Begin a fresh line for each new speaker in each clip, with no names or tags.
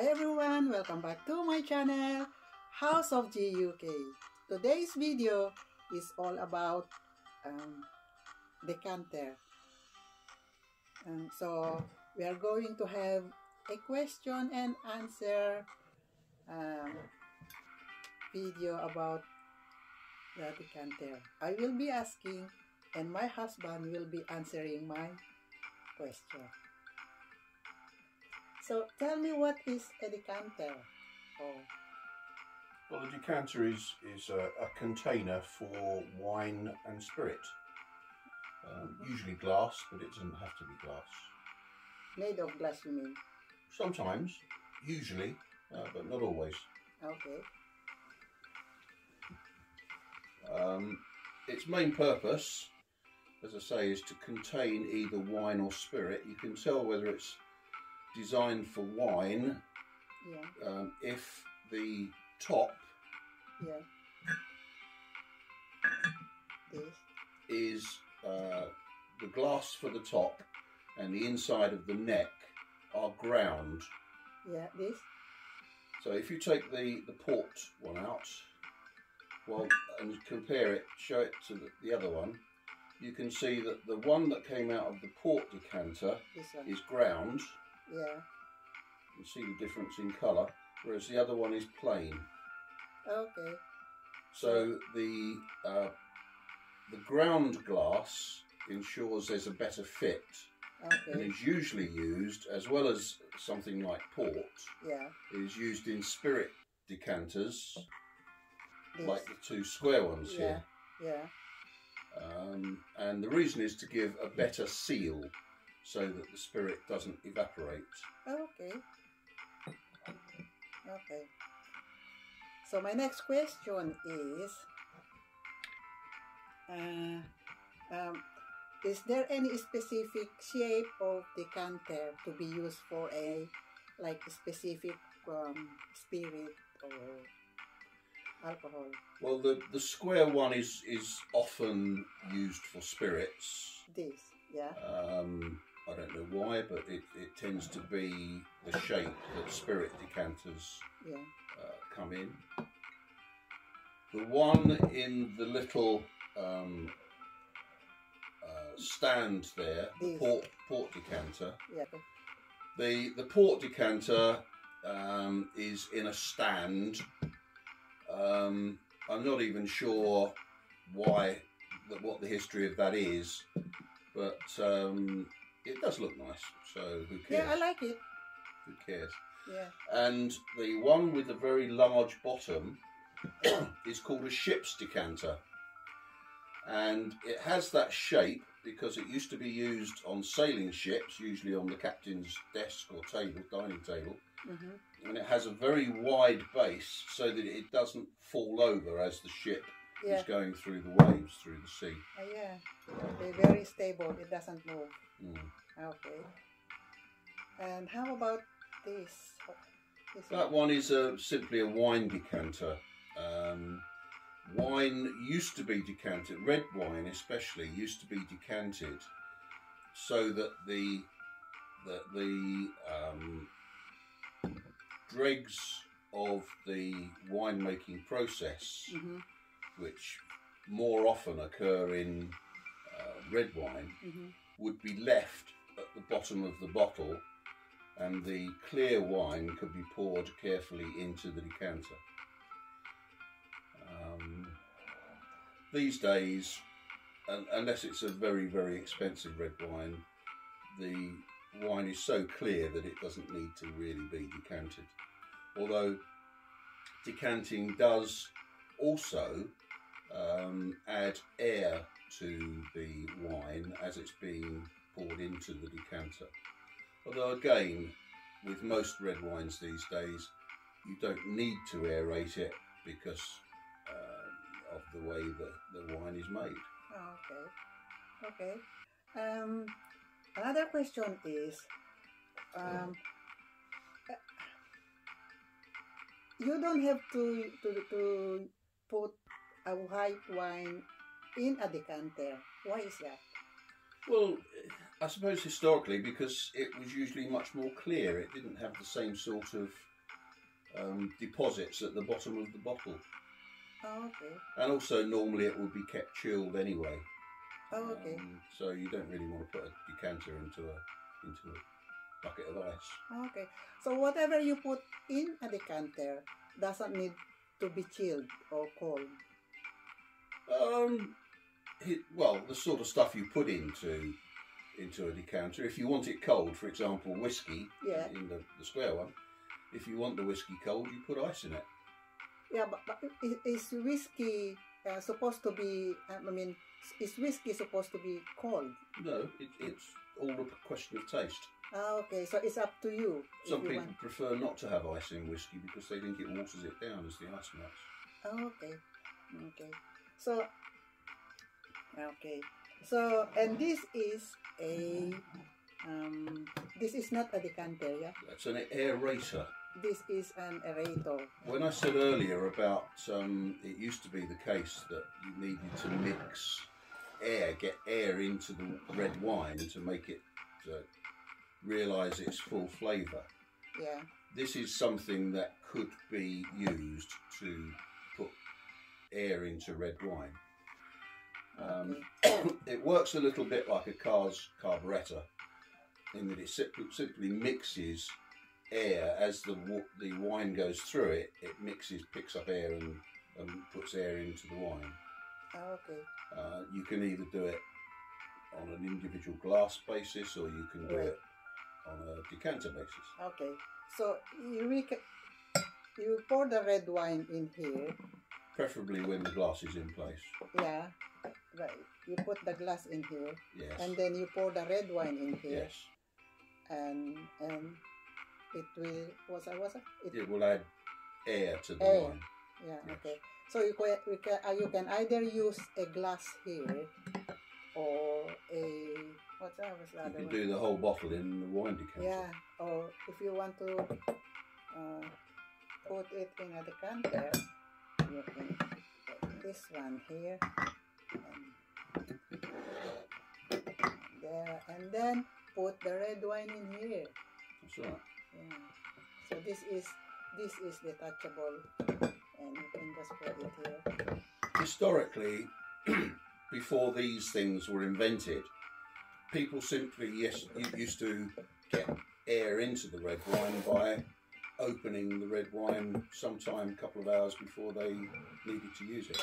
Hi everyone, welcome back to my channel, House of GUK. Today's video is all about um, decanter. Um, so we are going to have a question and answer um, video about the decanter. I will be asking and my husband will be answering my question. So tell me what is a decanter? Oh,
Well, a decanter is, is a, a container for wine and spirit. Um, usually glass, but it doesn't have to be glass.
made of glass you mean?
Sometimes, usually, uh, but not always.
Okay.
Um, its main purpose, as I say, is to contain either wine or spirit. You can tell whether it's designed for wine
Yeah,
um, if the top
yeah. This.
is uh, the glass for the top and the inside of the neck are ground.
Yeah, this.
So if you take the, the port one out, well, and compare it, show it to the, the other one, you can see that the one that came out of the port decanter is ground.
Yeah.
You can see the difference in colour, whereas the other one is plain.
Okay.
So the uh, the ground glass ensures there's a better fit and is usually used as well as something like port
Yeah.
is used in spirit decanters
This.
like the two square ones
yeah.
here
Yeah.
um, and the reason is to give a better seal so that the spirit doesn't evaporate
Okay. Okay. So my next question is, uh, um, is there any specific shape of the decanter to be used for a like specific um, spirit or alcohol?
well the, the square one is is often used for spirits
This, yeah.
um, I don't know why but it, it tends to be the shape that spirit decanters
Yeah.
uh, come in. The one in the little um, uh, stand there, the port, port decanter.
Yeah.
The the port decanter um, is in a stand. Um, I'm not even sure why, that what the history of that is, but um, it does look nice. So who cares?
Yeah, I like it.
who cares?
Yeah.
and the one with the very large bottom is called a ship's decanter and it has that shape because it used to be used on sailing ships usually on the captain's desk or table dining table
Mm-hmm.
and it has a very wide base so that it doesn't fall over as the ship
Yeah.
is going through the waves through the sea
Uh, yeah. Okay, very stable. It doesn't move.
Mm.
Okay. And how about this? This
That one is a, simply a wine decanter. Um, wine used to be decanted, red wine especially, used to be decanted so that the that the um, dregs of the winemaking process,
Mm-hmm.
which more often occur in uh, red wine,
Mm-hmm.
Would be left at the bottom of the bottle and the clear wine could be poured carefully into the decanter. Um, these days, unless it's a very, very expensive red wine, the wine is so clear that it doesn't need to really be decanted. Although decanting does also um, add air to the wine as it's being poured into the decanter. Although, again, with most red wines these days, you don't need to aerate it because um, of the way that the wine is made.
Oh, okay. Okay. Um, another question is, um, uh, you don't have to to to put a white wine in a decanter. Why is that?
Well, I suppose historically, because it was usually much more clear, it didn't have the same sort of um, deposits at the bottom of the bottle.
Oh, okay.
And also, normally it would be kept chilled anyway.
Oh, okay.
Um, so you don't really want to put a decanter into a into a bucket of ice.
Okay. So whatever you put in a decanter doesn't need to be chilled or cold.
Um, well, the sort of stuff you put into into a decanter. If you want it cold, for example, whiskey
Yeah.
in the, the square one. If you want the whiskey cold, you put ice in it.
Yeah, but, but is, is whiskey uh, supposed to be? I mean, is whiskey supposed to be cold?
No, it, it's all a question of taste.
Ah, okay. So it's up to you.
Some people
want.
prefer not to have ice in whiskey because they think it waters it down as the ice melts.
Oh, okay. Okay. So, okay. So, and this is a, um, this is not a decanter, yeah?
That's an aerator.
This is an aerator.
When I said earlier about um, it used to be the case that you needed to mix air, get air into the red wine to make it uh, realise its full flavour.
Yeah.
This is something that could be used to put air into red wine. Um, it works a little bit like a car's carburettor in that it simply, simply mixes air as the the wine goes through it. It mixes, picks up air and, and puts air into the wine.
Ah, okay.
Uh, you can either do it on an individual glass basis or you can do
Right.
it on a decanter basis.
Okay. So you rec- you pour the red wine in here.
Preferably when the glass is in place.
Yeah. Right. You put the glass in here,
Yes.
and then you pour the red wine in here,
yes.
and and it will what's that? What's that? It,
It will add air to the
Air.
wine.
yeah.
yes.
Okay. So you can, you can uh, you can either use a glass here, or a what's that? What's the
You can
one?
do the whole bottle in the wine decanter.
Yeah, or if you want to uh, put it in a decanter, you can put this one here, and there, and then put the red wine in here.
That's right.
Yeah. So this is this is detachable, and you can just put it here.
Historically, before these things were invented, people simply yes used to get air into the red wine by opening the red wine sometime a couple of hours before they needed to use it.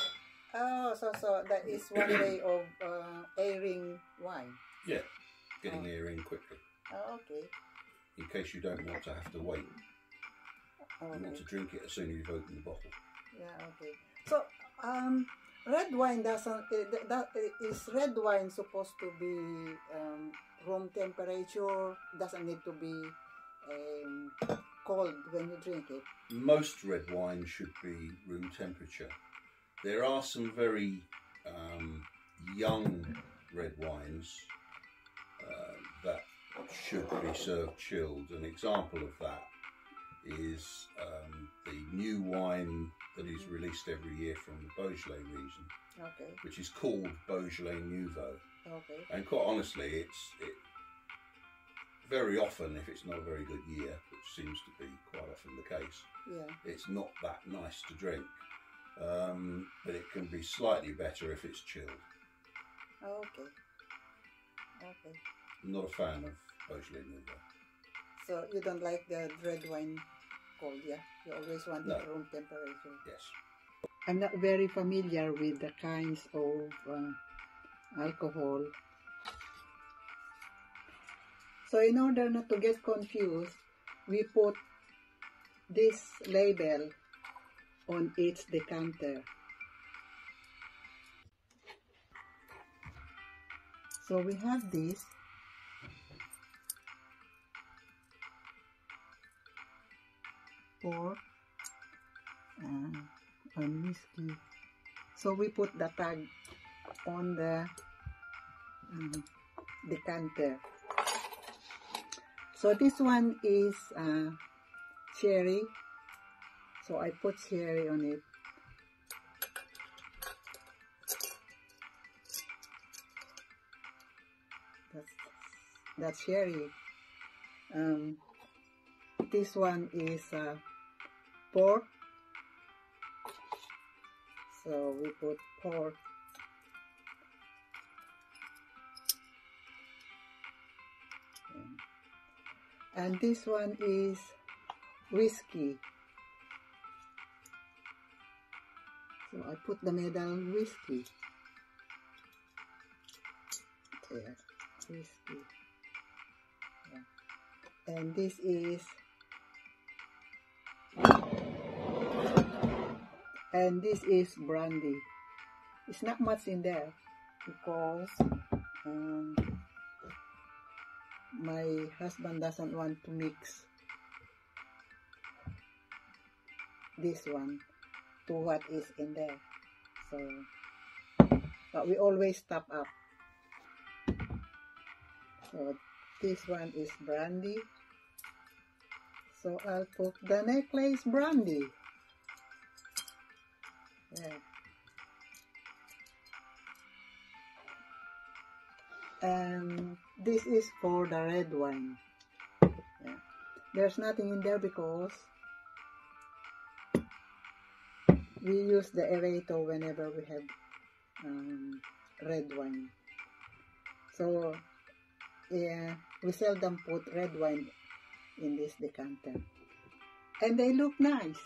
Oh, so so that is one way of uh, airing wine.
Yeah, getting
Oh.
air in quickly,
Oh, okay.
in case you don't want to have to wait. You
okay.
want to drink it as soon as you've opened the bottle.
Yeah, okay. So, um, red wine doesn't. Uh, th- that uh, is red wine supposed to be um, room temperature? Doesn't need to be um, cold when you drink it.
most red wine should be room temperature. There are some very um, young red wines uh, that should be served chilled. An example of that is um, the new wine that is released every year from the Beaujolais region,
Okay,
which is called Beaujolais Nouveau.
okay,
And quite honestly, it's it, very often, if it's not a very good year, which seems to be quite often the case,
yeah,
it's not that nice to drink. Um, but it can be slightly better if it's chilled.
okay, okay.
I'm not a fan of Beaujolais Nouveau.
So you don't like the red wine cold, yeah? You always want
No.
it room temperature.
Yes.
I'm not very familiar with the kinds of uh, alcohol. So in order not to get confused, we put this label on each decanter. So we have this. For uh, on whiskey. So we put the tag on the um, decanter. So this one is uh, cherry. So I put cherry on it. That's that's cherry. Um, this one is uh, pork. So we put pork. And this one is whiskey. So I put the middle whiskey. There, whiskey. Yeah. And this is and this is brandy. It's not much in there because um, my husband doesn't want to mix this one to what is in there. So, but we always top up. So, this one is brandy. So, I'll put the necklace brandy. Yeah. And this is for the red wine. Yeah. There's nothing in there because we use the aerator whenever we have um, red wine. So, yeah, we seldom put red wine in this decanter. And they look nice.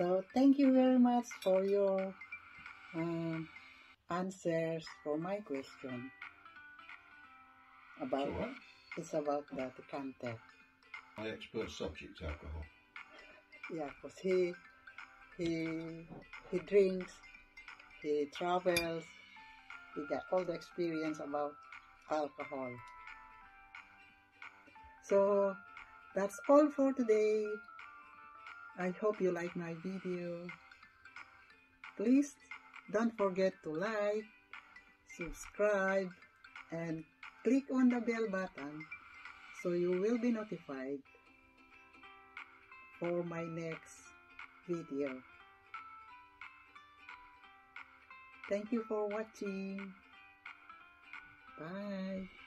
So thank you very much for your um, answers for my question about
It's
it's about the decanter.
My expert subject, alcohol.
Yeah, because he he he drinks, he travels, he got all the experience about alcohol. So that's all for today. I hope you like my video. Please don't forget to like, subscribe, and click on the bell button so you will be notified for my next video. Thank you for watching. Bye.